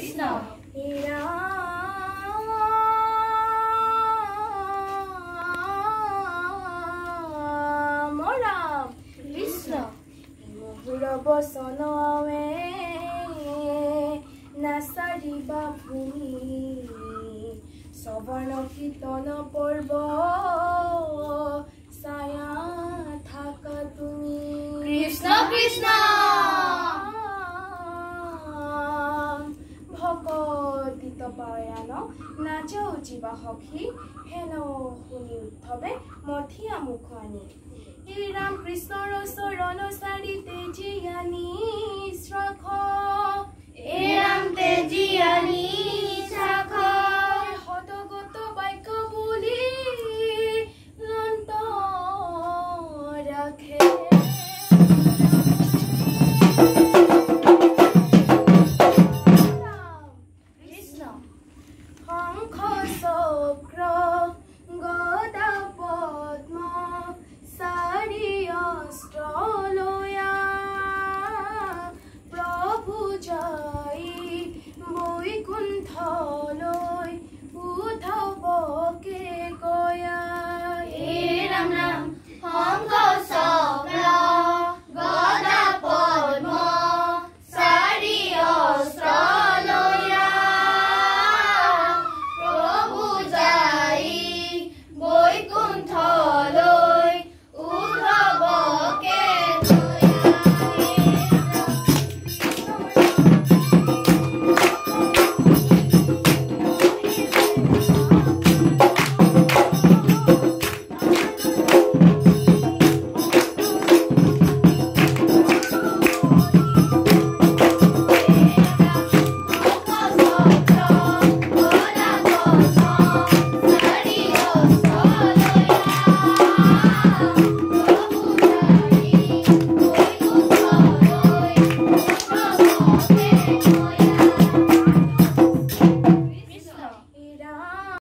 Krishna Ram Krishna. বচনৱে নাচাৰিবা ভূমি চবৰ্ণ কীৰ্তন পৰ্ব ছায়া থাকা তুমি কৃষ্ণ কৃষ্ণ ভকতিত পৰায়ণ নাচ উঠিবা সখী হেন শুনি উদ্ধৱে মথিয়া মুখ আনি এই ৰাম কৃষ্ণৰ চৰণ চাৰিতে